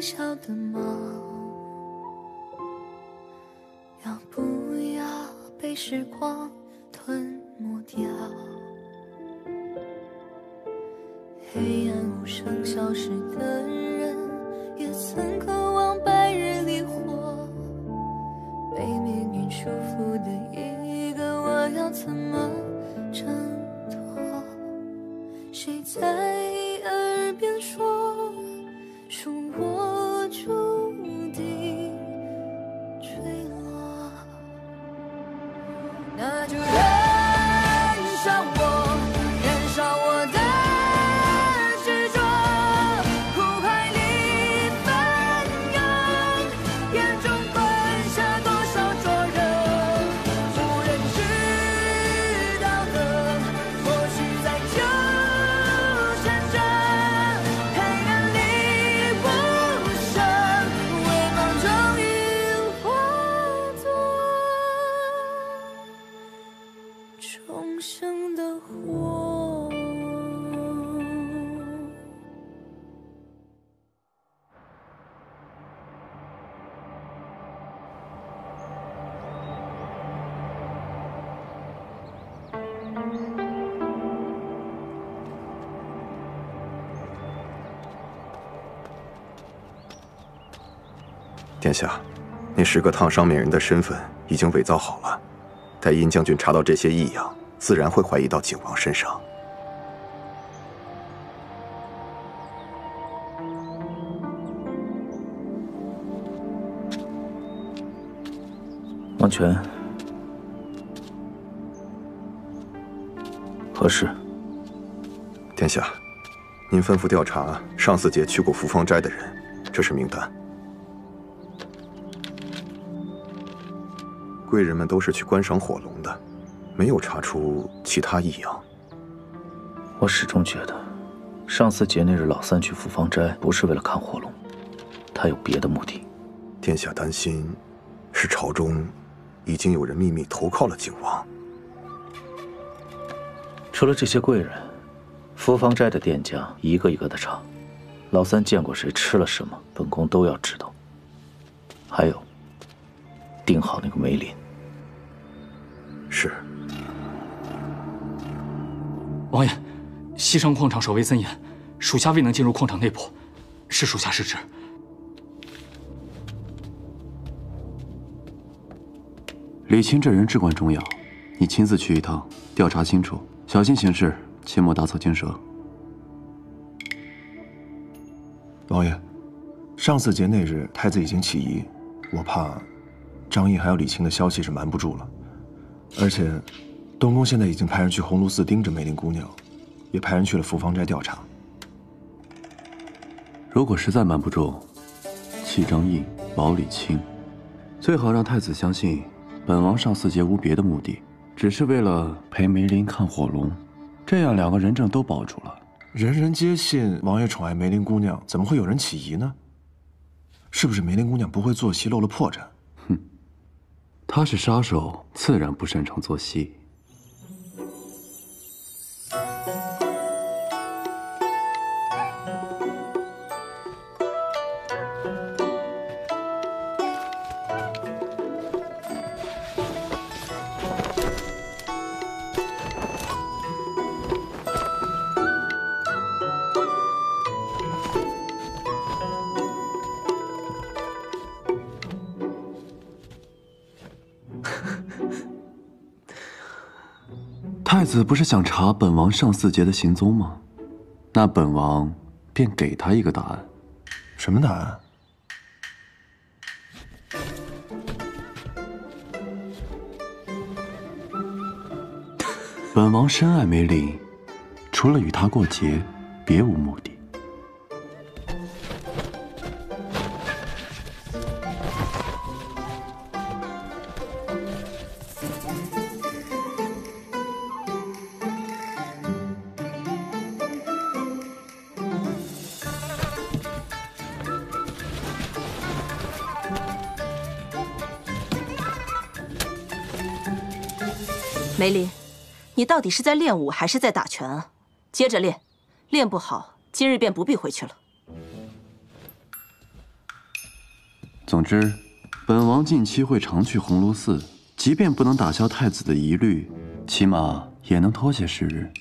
笑的吗？要不要被时光吞没掉？黑暗无声消失的殿下，那十个烫伤美人的身份已经伪造好了，待殷将军查到这些异样，自然会怀疑到景王身上。王权，何事？殿下，您吩咐调查上四节去过福芳斋的人，这是名单。贵人们都是去观赏火龙的，没有查出其他异样。我始终觉得，上巳节那日老三去福芳斋不是为了看火龙，他有别的目的。殿下担心，是朝中已经有人秘密投靠了景王。除了这些贵人，福芳斋的店家一个一个的查，老三见过谁，吃了什么，本宫都要知道。还有，盯好那个梅林。是。王爷，西山矿场守卫森严，属下未能进入矿场内部，是属下失职。李清这人至关重要，你亲自去一趟，调查清楚，小心行事，切莫打草惊蛇。王爷，上巳节那日，太子已经起疑，我怕张毅还有李清的消息是瞒不住了。而且，东宫现在已经派人去鸿胪寺盯着梅林姑娘，也派人去了福芳斋调查。如果实在瞒不住，弃张毅，保李清，最好让太子相信，本王上巳节无别的目的，只是为了陪梅林看火龙，这样两个人证都保住了。人人皆信王爷宠爱梅林姑娘，怎么会有人起疑呢？是不是梅林姑娘不会做戏，露了破绽？他是杀手，自然不擅长做戏。太子不是想查本王上巳节的行踪吗？那本王便给他一个答案。什么答案？本王深爱梅林，除了与她过节，别无目的。梅林，你到底是在练武还是在打拳啊？接着练，练不好，今日便不必回去了。总之，本王近期会常去鸿胪寺，即便不能打消太子的疑虑，起码也能拖些时日。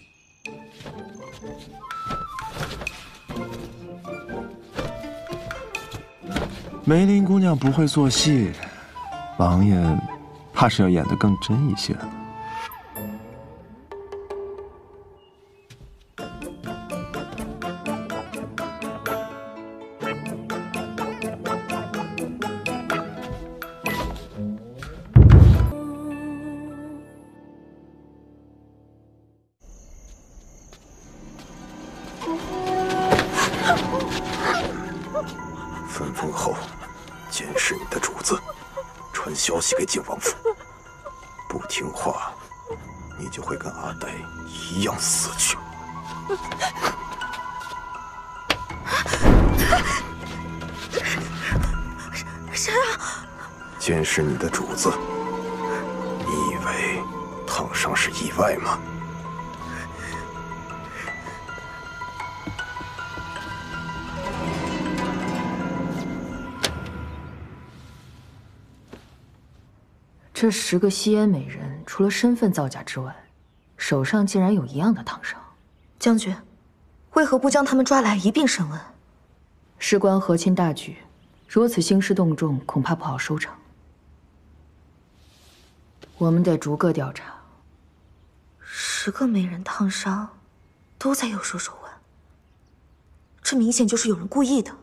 梅林姑娘不会做戏，王爷怕是要演得更真一些。分封后，监视你的主子，传消息给靖王府。不听话，你就会跟阿呆一样死去。谁啊？监视你的主子，你以为烫伤是意外吗？这十个吸烟美人，除了身份造假之外，手上竟然有一样的烫伤。将军，为何不将他们抓来一并审问？事关和亲大局，如此兴师动众，恐怕不好收场。我们得逐个调查。十个美人烫伤，都在右手手腕，这明显就是有人故意的。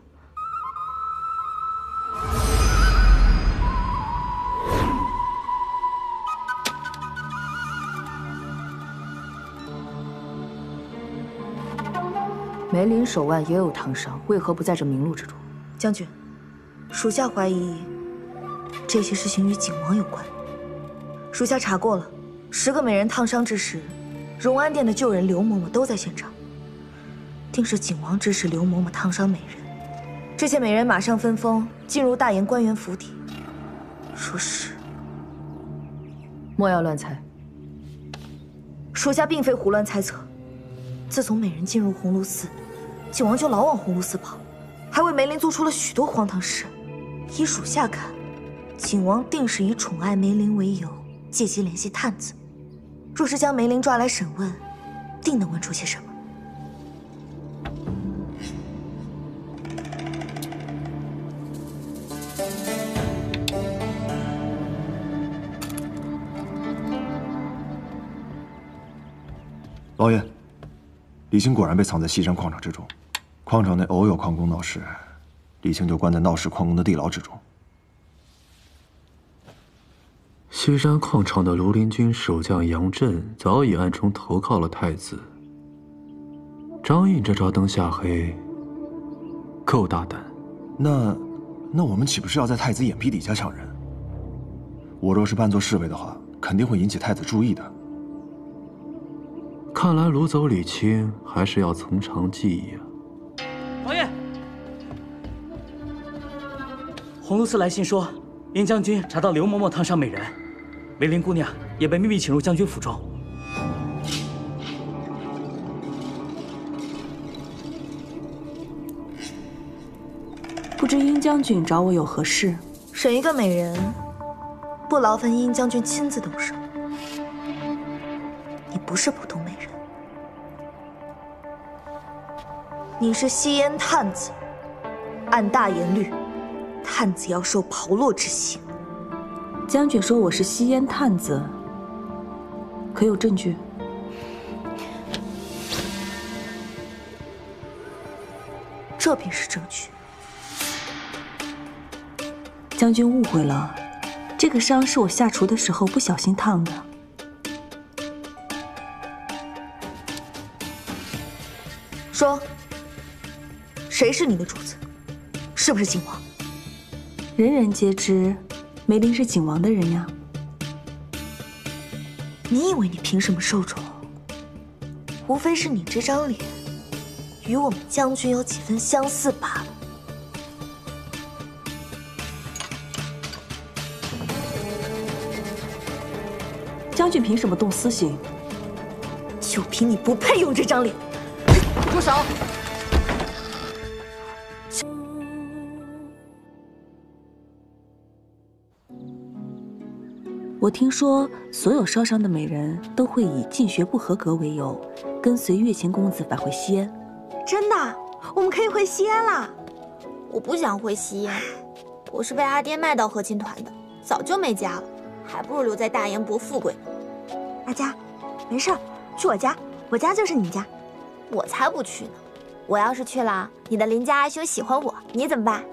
梅林手腕也有烫伤，为何不在这名录之中？将军，属下怀疑这些事情与景王有关。属下查过了，十个美人烫伤之时，荣安殿的旧人刘嬷嬷都在现场，定是景王指使刘嬷嬷烫伤美人。这些美人马上分封进入大言官员府邸，说是莫要乱猜。属下并非胡乱猜测。自从美人进入鸿胪寺，景王就老往鸿胪寺跑，还为梅林做出了许多荒唐事。依属下看，景王定是以宠爱梅林为由，借机联系探子。若是将梅林抓来审问，定能问出些什么。李青果然被藏在西山矿场之中，矿场内偶有矿工闹事，李青就关在闹事矿工的地牢之中。西山矿场的庐陵军守将杨震早已暗中投靠了太子。张印这招灯下黑，够大胆。那，那我们岂不是要在太子眼皮底下抢人？我若是扮作侍卫的话，肯定会引起太子注意的。看来掳走李青还是要从长计议啊。王爷，鸿胪寺来信说，殷将军查到刘嬷嬷烫伤美人，梅林姑娘也被秘密请入将军府中。不知殷将军找我有何事？审一个美人，不劳烦殷将军亲自动手。你不是普通美人，你是吸烟探子。按大言律，探子要受炮烙之刑。将军说我是吸烟探子，可有证据？这便是证据。将军误会了，这个伤是我下厨的时候不小心烫的。说，谁是你的主子？是不是景王？人人皆知，梅林是景王的人呀。你以为你凭什么受宠？无非是你这张脸，与我们将军有几分相似罢了。将军凭什么动私刑？就凭你不配用这张脸！住手！我听说所有烧伤的美人都会以进学不合格为由，跟随月琴公子返回西安。真的，我们可以回西安了。我不想回西安，我是被阿爹卖到和亲团的，早就没家了，还不如留在大燕博富贵呢。阿佳，没事，去我家，我家就是你家。我才不去呢！我要是去了，你的邻家阿修喜欢我，你怎么办？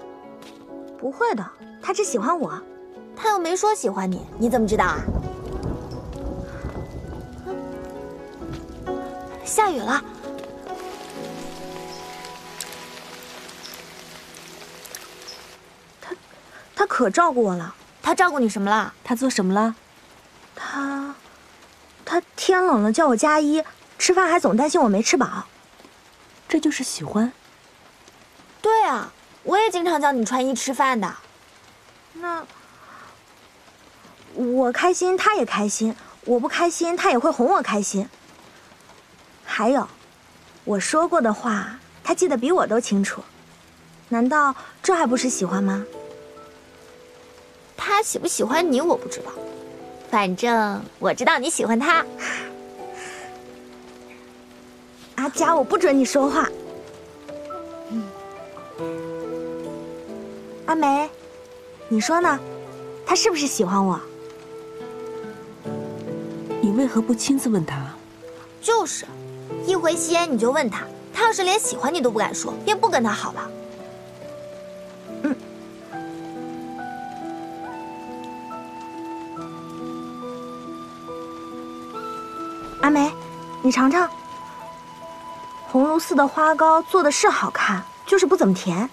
不会的，他只喜欢我。他又没说喜欢你，你怎么知道啊？下雨了。他，他可照顾我了。他照顾你什么了？他做什么了？他，他天冷了叫我加衣，吃饭还总担心我没吃饱。这就是喜欢。对啊，我也经常叫你穿衣吃饭的。那我开心，他也开心；我不开心，他也会哄我开心。还有，我说过的话，他记得比我都清楚。难道这还不是喜欢吗？他喜不喜欢你，我不知道。反正我知道你喜欢他。阿佳，我不准你说话。阿梅，你说呢？他是不是喜欢我？你为何不亲自问他？就是，一回西安你就问他，他要是连喜欢你都不敢说，便不跟他好了。阿梅，你尝尝。红炉寺的花糕做的是好看，就是不怎么甜。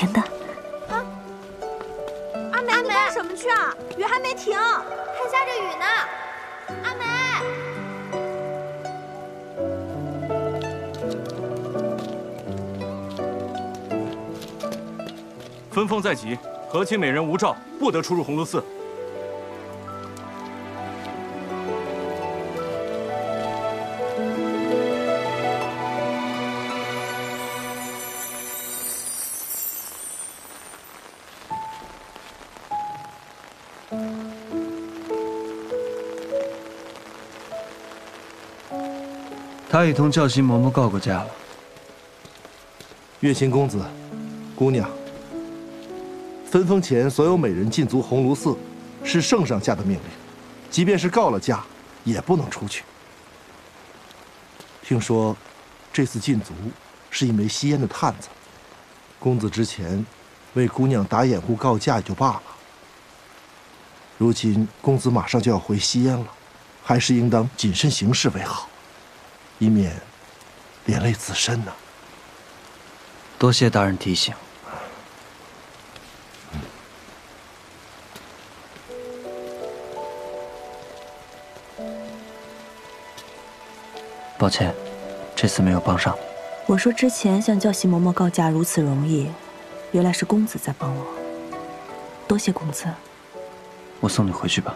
甜的。啊！阿梅，你干什么去啊？雨还没停。还下着雨呢，阿梅。分封在即，和亲美人无照，不得出入鸿胪寺。他已同教习嬷嬷告过假了。月琴公子，姑娘，分封前所有美人禁足鸿胪寺，是圣上下的命令，即便是告了假，也不能出去。听说，这次禁足是一枚吸烟的探子，公子之前为姑娘打掩护告假也就罢了，如今公子马上就要回西安了，还是应当谨慎行事为好。以免连累自身呢。多谢大人提醒。抱歉，这次没有帮上。我说之前向教习嬷嬷告假如此容易，原来是公子在帮我。多谢公子。我送你回去吧。